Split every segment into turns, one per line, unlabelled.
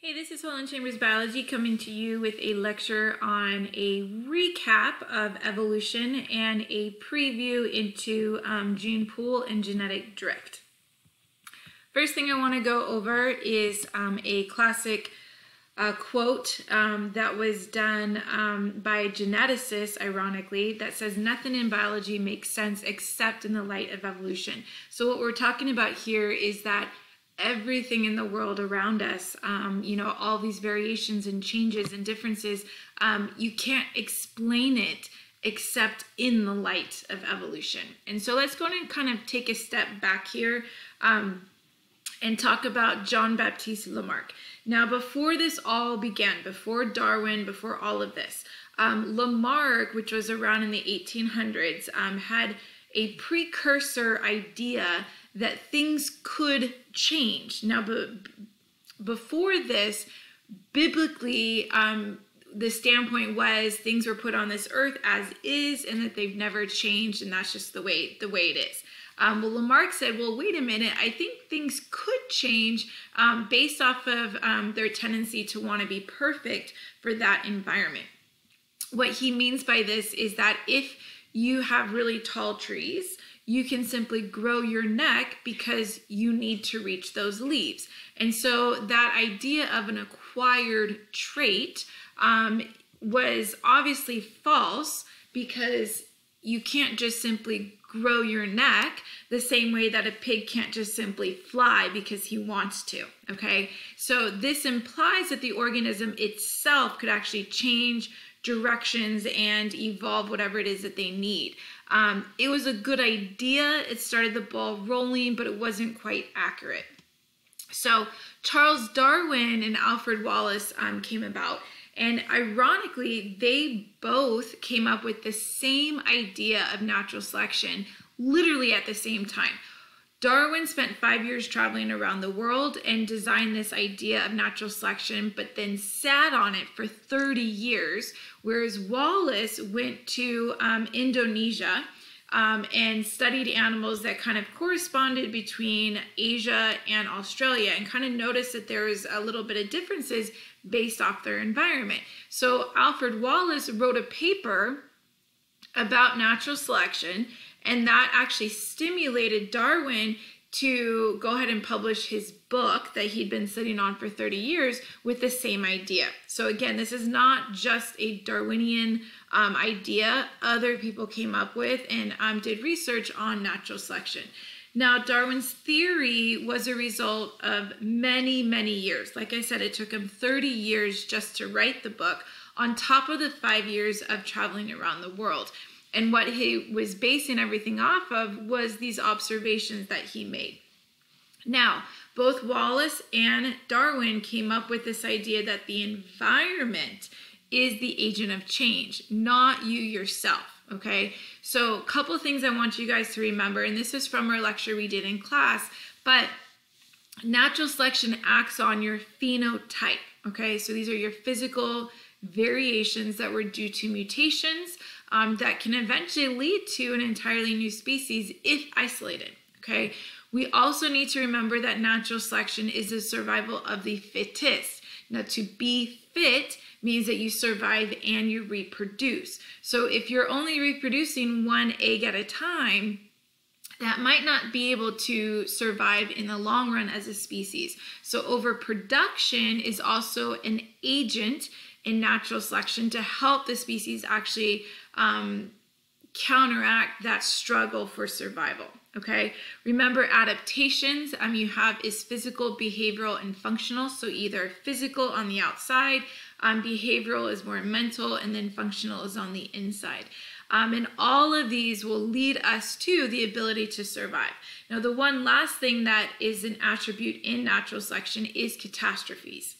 Hey, this is Holen Chambers Biology coming to you with a lecture on a recap of evolution and a preview into um, gene pool and genetic drift. First thing I want to go over is um, a classic uh, quote um, that was done um, by geneticists, ironically, that says nothing in biology makes sense except in the light of evolution. So, what we're talking about here is that everything in the world around us, um, you know, all these variations and changes and differences, um, you can't explain it except in the light of evolution. And so let's go and kind of take a step back here um, and talk about John Baptiste Lamarck. Now, before this all began, before Darwin, before all of this, um, Lamarck, which was around in the 1800s, um, had a precursor idea that things could change. Now, b- before this, biblically, um, the standpoint was things were put on this earth as is, and that they've never changed, and that's just the way the way it is. Um, well, Lamarck said, "Well, wait a minute. I think things could change um, based off of um, their tendency to want to be perfect for that environment." What he means by this is that if you have really tall trees, you can simply grow your neck because you need to reach those leaves. And so that idea of an acquired trait um, was obviously false because you can't just simply grow your neck the same way that a pig can't just simply fly because he wants to. Okay, so this implies that the organism itself could actually change directions and evolve whatever it is that they need. Um, it was a good idea. It started the ball rolling, but it wasn't quite accurate. So Charles Darwin and Alfred Wallace um, came about. And ironically, they both came up with the same idea of natural selection literally at the same time. Darwin spent five years traveling around the world and designed this idea of natural selection, but then sat on it for 30 years, whereas Wallace went to um, Indonesia um, and studied animals that kind of corresponded between Asia and Australia and kind of noticed that there was a little bit of differences based off their environment. So Alfred Wallace wrote a paper about natural selection and that actually stimulated Darwin to go ahead and publish his book that he'd been sitting on for 30 years with the same idea. So, again, this is not just a Darwinian um, idea, other people came up with and um, did research on natural selection. Now, Darwin's theory was a result of many, many years. Like I said, it took him 30 years just to write the book, on top of the five years of traveling around the world. And what he was basing everything off of was these observations that he made. Now, both Wallace and Darwin came up with this idea that the environment is the agent of change, not you yourself. Okay, so a couple things I want you guys to remember, and this is from our lecture we did in class, but natural selection acts on your phenotype. Okay, so these are your physical variations that were due to mutations um, that can eventually lead to an entirely new species if isolated. Okay. We also need to remember that natural selection is the survival of the fittest. Now, to be fit means that you survive and you reproduce. So, if you're only reproducing one egg at a time, that might not be able to survive in the long run as a species. So, overproduction is also an agent in natural selection to help the species actually um, counteract that struggle for survival. Okay, remember adaptations um, you have is physical, behavioral, and functional. So either physical on the outside, um, behavioral is more mental, and then functional is on the inside. Um, and all of these will lead us to the ability to survive. Now, the one last thing that is an attribute in natural selection is catastrophes.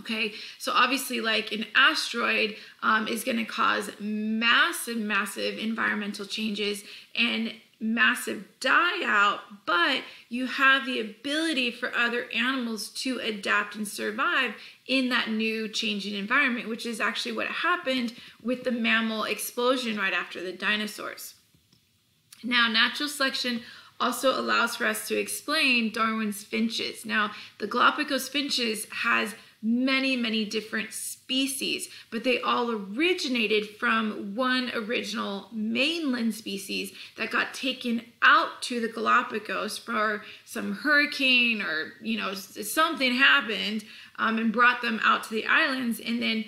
Okay, so obviously, like an asteroid um, is going to cause massive, massive environmental changes and massive die out, but you have the ability for other animals to adapt and survive in that new changing environment, which is actually what happened with the mammal explosion right after the dinosaurs. Now, natural selection also allows for us to explain Darwin's finches. Now, the Galapagos finches has many, many different species, but they all originated from one original mainland species that got taken out to the Galapagos for some hurricane or, you know, something happened um, and brought them out to the islands. And then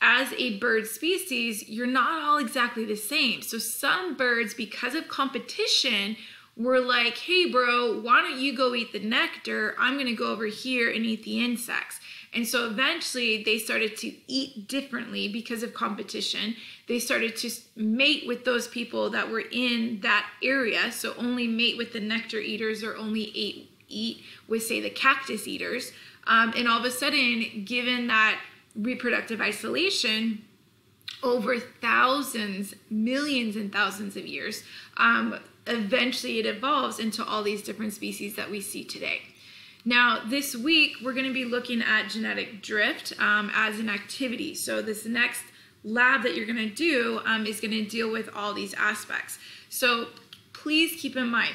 as a bird species, you're not all exactly the same. So some birds, because of competition, were like, hey, bro, why don't you go eat the nectar? I'm going to go over here and eat the insects. And so eventually they started to eat differently because of competition. They started to mate with those people that were in that area. So only mate with the nectar eaters or only eat, eat with, say, the cactus eaters. Um, and all of a sudden, given that reproductive isolation, over thousands, millions and thousands of years, um, eventually it evolves into all these different species that we see today. Now, this week, we're going to be looking at genetic drift um, as an activity. So this next lab that you're going to do um, is going to deal with all these aspects. So please keep in mind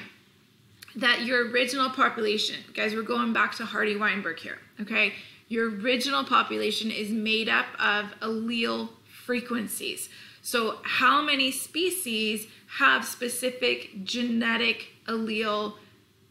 that your original population, guys, we're going back to Hardy Weinberg here, okay? Your original population is made up of allele frequencies. So how many species have specific genetic allele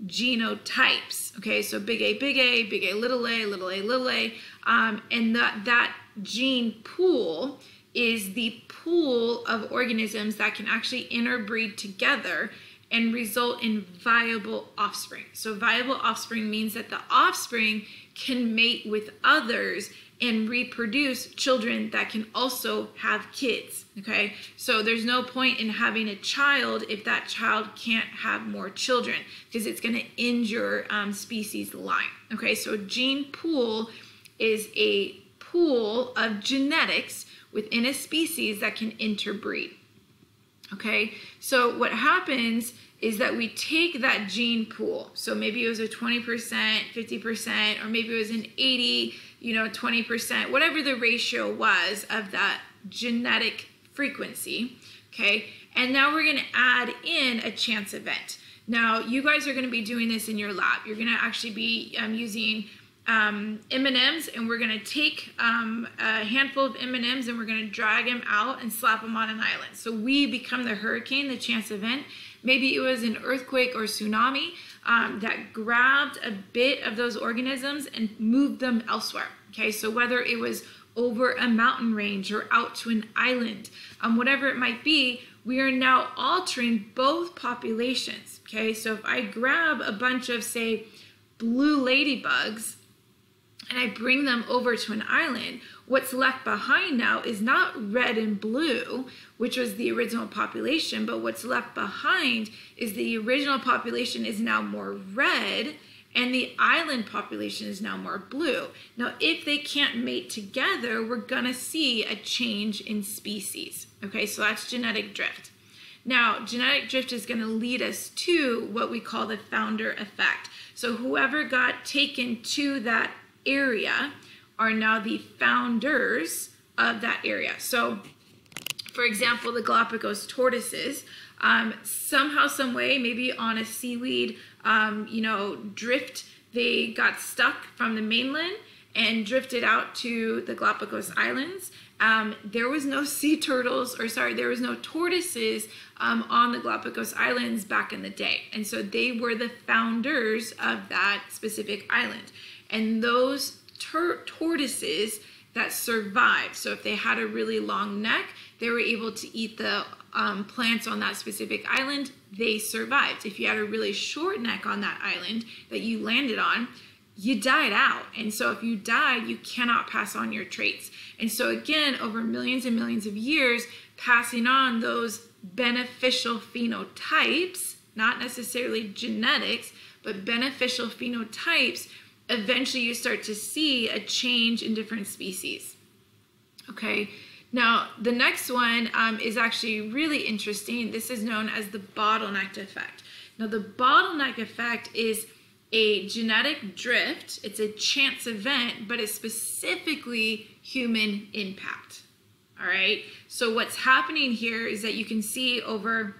genotypes. Okay, so big A, big A, big A, little a, little a, little a. Um, and that, that gene pool is the pool of organisms that can actually interbreed together and result in viable offspring. So viable offspring means that the offspring can mate with others and reproduce children that can also have kids. Okay, so there's no point in having a child if that child can't have more children because it's going to injure um, species line. Okay, so gene pool is a pool of genetics within a species that can interbreed. Okay, so what happens is that we take that gene pool. So maybe it was a 20%, 50%, or maybe it was an 80 you know, 20%, whatever the ratio was of that genetic frequency, okay? And now we're gonna add in a chance event. Now, you guys are gonna be doing this in your lab. You're gonna actually be um, using um, M&Ms and we're gonna take um, a handful of M&Ms and we're gonna drag them out and slap them on an island. So we become the hurricane, the chance event. Maybe it was an earthquake or tsunami um, that grabbed a bit of those organisms and moved them elsewhere. Okay, so whether it was over a mountain range or out to an island, um, whatever it might be, we are now altering both populations. Okay, so if I grab a bunch of, say, blue ladybugs and I bring them over to an island, what's left behind now is not red and blue, which was the original population, but what's left behind is the original population is now more red and the island population is now more blue. Now, if they can't mate together, we're gonna see a change in species. Okay, so that's genetic drift. Now, genetic drift is gonna lead us to what we call the founder effect. So whoever got taken to that area are now the founders of that area. So for example, the Galapagos tortoises, um, somehow, some way, maybe on a seaweed, um, you know, drift, they got stuck from the mainland and drifted out to the Galapagos Islands. Um, there was no sea turtles, or sorry, there was no tortoises um, on the Galapagos Islands back in the day. And so they were the founders of that specific island. And those tortoises that survived, so if they had a really long neck, they were able to eat the um, plants on that specific island, they survived. If you had a really short neck on that island that you landed on, you died out. And so if you died, you cannot pass on your traits. And so again, over millions and millions of years, passing on those beneficial phenotypes, not necessarily genetics, but beneficial phenotypes, eventually you start to see a change in different species. Okay, now, the next one um, is actually really interesting. This is known as the bottleneck effect. Now, the bottleneck effect is a genetic drift. It's a chance event, but it's specifically human impact. All right. So what's happening here is that you can see over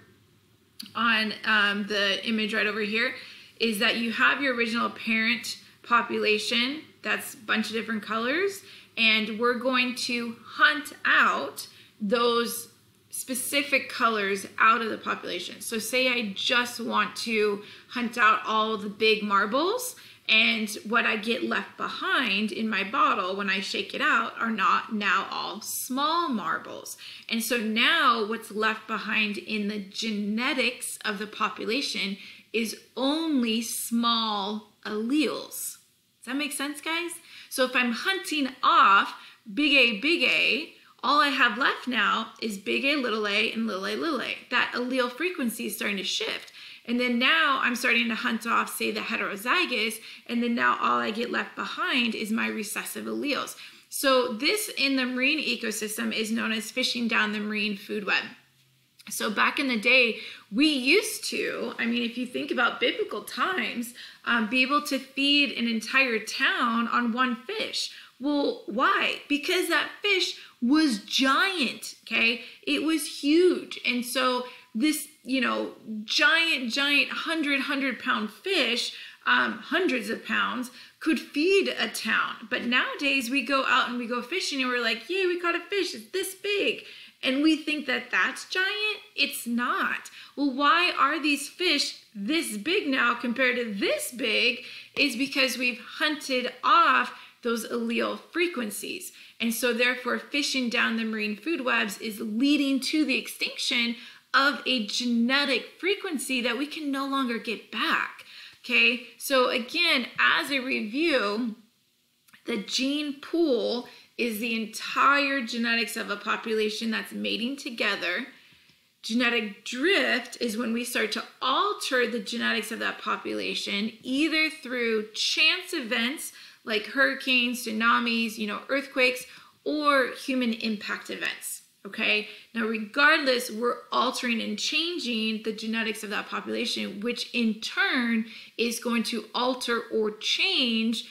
on um, the image right over here is that you have your original parent population that's a bunch of different colors and we're going to hunt out those specific colors out of the population. So say I just want to hunt out all the big marbles and what I get left behind in my bottle when I shake it out are not now all small marbles. And so now what's left behind in the genetics of the population is only small alleles. That make sense, guys? So if I'm hunting off big A, big A, all I have left now is big A, little a, and little a, little a. That allele frequency is starting to shift. And then now I'm starting to hunt off, say, the heterozygous, and then now all I get left behind is my recessive alleles. So this in the marine ecosystem is known as fishing down the marine food web. So back in the day, we used to, I mean, if you think about biblical times, um, be able to feed an entire town on one fish. Well, why? Because that fish was giant, okay? It was huge. And so this, you know, giant, giant, 100, 100 pound fish, um, hundreds of pounds, could feed a town. But nowadays we go out and we go fishing and we're like, yay, we caught a fish, it's this big. And we think that that's giant. It's not. Well, why are these fish this big now compared to this big? Is because we've hunted off those allele frequencies. And so, therefore, fishing down the marine food webs is leading to the extinction of a genetic frequency that we can no longer get back. Okay, so again, as a review, the gene pool is the entire genetics of a population that's mating together. Genetic drift is when we start to alter the genetics of that population, either through chance events like hurricanes, tsunamis, you know, earthquakes, or human impact events. Okay, now regardless, we're altering and changing the genetics of that population, which in turn is going to alter or change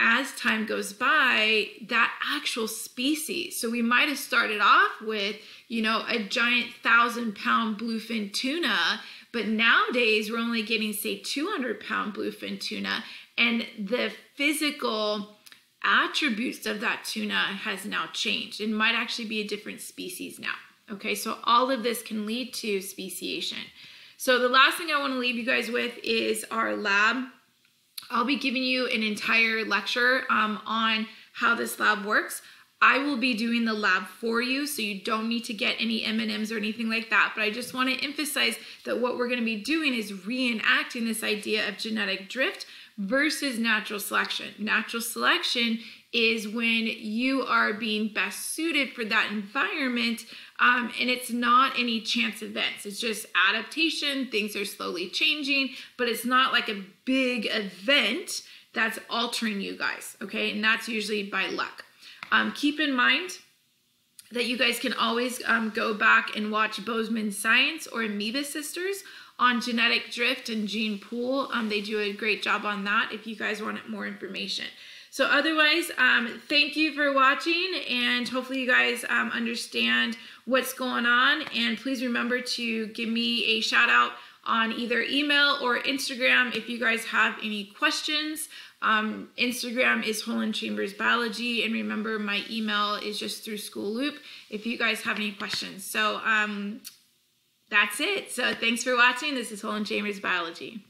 as time goes by that actual species. So we might have started off with, you know, a giant thousand pound bluefin tuna, but nowadays we're only getting, say, 200 pound bluefin tuna, and the physical attributes of that tuna has now changed. It might actually be a different species now. Okay, so all of this can lead to speciation. So the last thing I want to leave you guys with is our lab. I'll be giving you an entire lecture um, on how this lab works. I will be doing the lab for you, so you don't need to get any M&Ms or anything like that. But I just want to emphasize that what we're going to be doing is reenacting this idea of genetic drift versus natural selection. Natural selection is when you are being best suited for that environment um, and it's not any chance events. It's just adaptation. Things are slowly changing, but it's not like a big event that's altering you guys, okay? And that's usually by luck. Um, keep in mind that you guys can always um, go back and watch Bozeman Science or Amoeba Sisters on genetic drift and gene pool. Um, they do a great job on that if you guys want more information. So otherwise, um, thank you for watching and hopefully you guys um, understand what's going on. And please remember to give me a shout out on either email or Instagram if you guys have any questions. Um, Instagram is Holen Chambers Biology, and remember my email is just through School Loop if you guys have any questions. So um, that's it. So thanks for watching. This is Holen Chambers Biology.